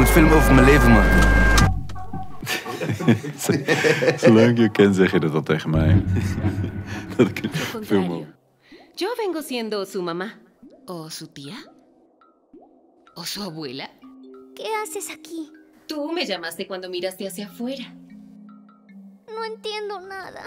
film over mijn leven maken. Zolang je kan zeggen je dat tegen mij. dat ik Lo film contrario. op. Yo vengo siendo su mamá. ¿O su tía? ¿O su abuela? ¿Qué haces aquí? Tú me llamaste cuando miraste hacia afuera. No entiendo nada.